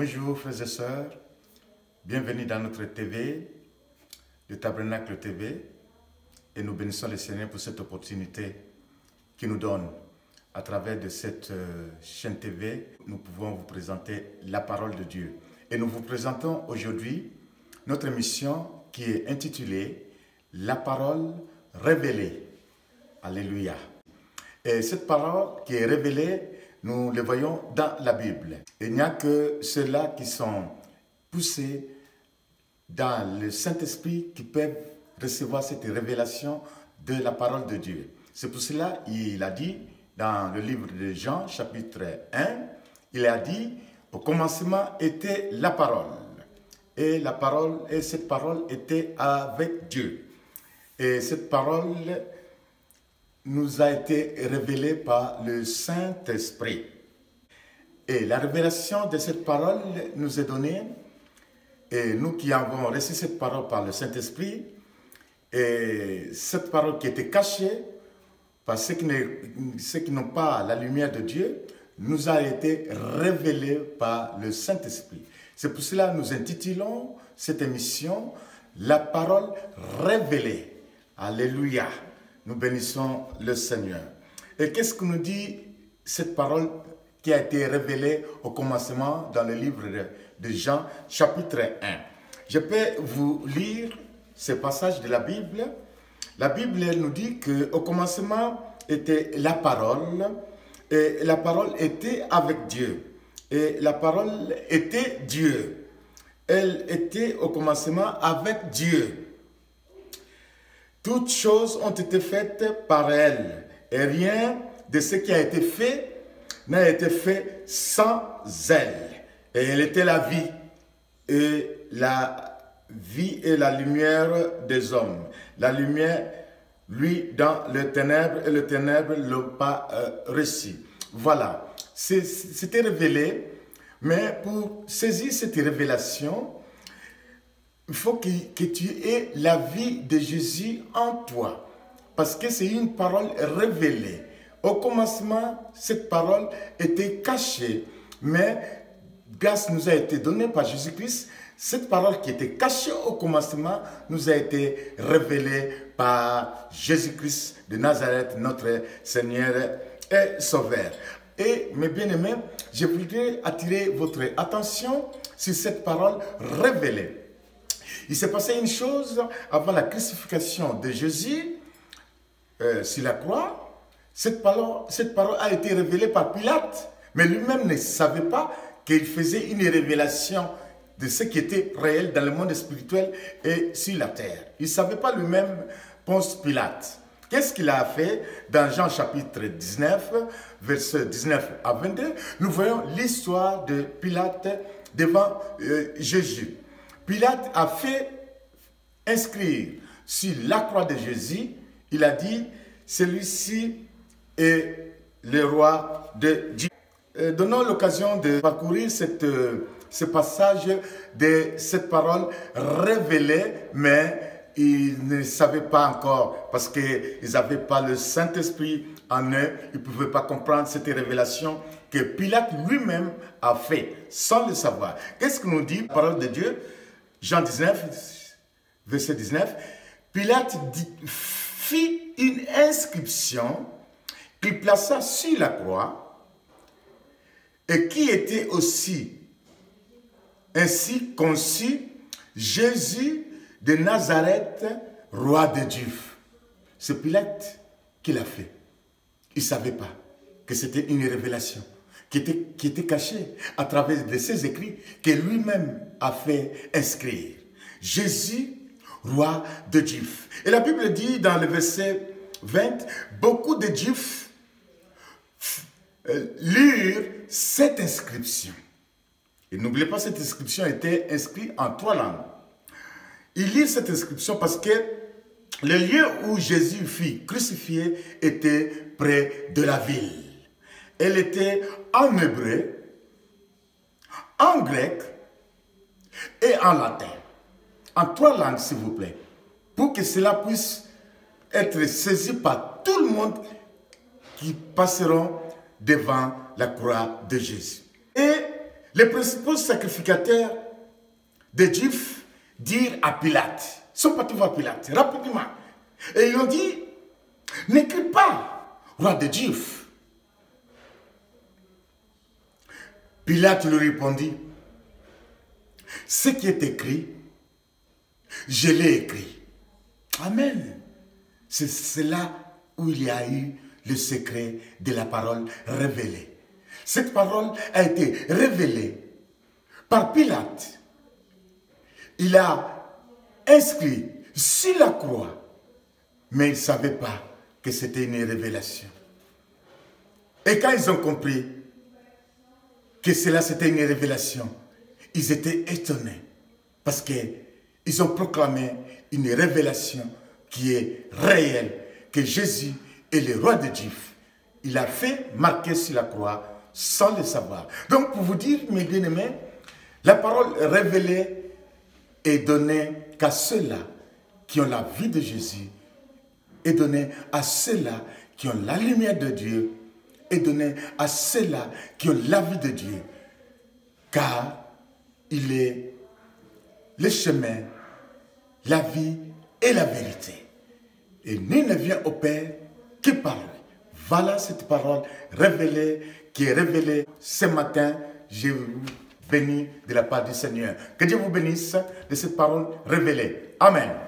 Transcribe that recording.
Bonjour frères et sœurs, bienvenue dans notre TV, le Tabernacle TV, et nous bénissons le Seigneur pour cette opportunité qu'il nous donne. À travers de cette euh, chaîne TV, nous pouvons vous présenter la parole de Dieu. Et nous vous présentons aujourd'hui notre émission qui est intitulée La parole révélée. Alléluia. Et cette parole qui est révélée, nous le voyons dans la Bible. Il n'y a que ceux-là qui sont poussés dans le Saint-Esprit qui peuvent recevoir cette révélation de la parole de Dieu. C'est pour cela il a dit dans le livre de Jean, chapitre 1, il a dit, au commencement était la parole. Et la parole, et cette parole était avec Dieu. Et cette parole nous a été révélée par le Saint-Esprit. Et la révélation de cette parole nous est donnée, et nous qui avons reçu cette parole par le Saint-Esprit, et cette parole qui était cachée, par ceux qui n'ont pas la lumière de Dieu, nous a été révélée par le Saint-Esprit. C'est pour cela que nous intitulons cette émission La parole révélée. Alléluia. Nous bénissons le Seigneur. Et qu'est-ce que nous dit cette parole qui a été révélée au commencement dans le livre de, Jean, chapitre 1 Je peux vous lire ce passage de la Bible. La Bible nous dit qu'au commencement était la parole, et la parole était avec Dieu. Et la parole était Dieu. Elle était au commencement avec Dieu. Toutes choses ont été faites par elle. Et rien de ce qui a été fait n'a été fait sans elle. Et elle était la vie. Et la vie est la lumière des hommes. La lumière, lui, dans le ténèbre, et le ténèbre l'a pas euh, reçu. Voilà. C'était révélé. Mais pour saisir cette révélation, il faut que, tu aies la vie de Jésus en toi. Parce que c'est une parole révélée. Au commencement, cette parole était cachée. Mais grâce nous a été donnée par Jésus-Christ. Cette parole qui était cachée au commencement nous a été révélée par Jésus-Christ de Nazareth, notre Seigneur et Sauveur. Et mes bien-aimés, je voudrais attirer votre attention sur cette parole révélée. Il s'est passé une chose avant la crucifixion de Jésus euh, sur la croix. Cette parole, a été révélée par Pilate, mais lui-même ne savait pas qu'il faisait une révélation de ce qui était réel dans le monde spirituel et sur la terre. Il ne savait pas lui-même, Ponce Pilate. Qu'est-ce qu'il a fait dans Jean chapitre 19, verset 19 à 22 Nous voyons l'histoire de Pilate devant euh, Jésus. Pilate a fait inscrire sur la croix de Jésus, il a dit, celui-ci est le roi de Dieu. Euh, donnons l'occasion de parcourir euh, ce passage de cette parole révélée, mais ils ne savaient pas encore parce qu'ils n'avaient pas le Saint-Esprit en eux. Ils ne pouvaient pas comprendre cette révélation que Pilate lui-même a fait sans le savoir. Qu'est-ce que nous dit la parole de Dieu? Jean 19, verset 19, Pilate fit une inscription qu'il plaça sur la croix et qui était aussi ainsi conçu Jésus de Nazareth, roi de Dieu. C'est Pilate qui l'a fait. Il ne savait pas que c'était une révélation qui était, caché à travers de ses écrits que lui-même a fait inscrire. Jésus, roi de Juifs. Et la Bible dit dans le verset 20, beaucoup de Juifs euh, lurent cette inscription. Et n'oubliez pas, cette inscription était inscrite en trois langues. Ils lisent cette inscription parce que le lieu où Jésus fut crucifié était près de la ville. Elle était en hébreu, en grec et en latin. En trois langues, s'il vous plaît. Pour que cela puisse être saisi par tout le monde qui passeront devant la croix de Jésus. Et les principaux sacrificateurs des Juifs dirent à Pilate, sont partis voir Pilate rapidement, et ils ont dit, n'écris pas, roi des Juifs. Pilate lui répondit, ce qui est écrit, je l'ai écrit. Amen. C'est là où il y a eu le secret de la parole révélée. Cette parole a été révélée par Pilate. Il a inscrit sur la croix, mais il ne savait pas que c'était une révélation. Et quand ils ont compris que cela c'était une révélation, ils étaient étonnés parce qu'ils ont proclamé une révélation qui est réelle, que Jésus est le roi de Juifs. Il a fait marquer sur la croix sans le savoir. Donc pour vous dire, mes bien-aimés, la parole révélée est donnée qu'à ceux-là qui ont la vie de Jésus, est donnée à ceux-là qui ont la lumière de Dieu, est donnée à ceux-là qui ont la vie de Dieu. Car il est le chemin, la vie et la vérité. Et nul ne vient au Père que par lui. Voilà cette parole révélée, qui est révélée ce matin. Je vous bénis de la part du Seigneur. Que Dieu vous bénisse de cette parole révélée. Amen.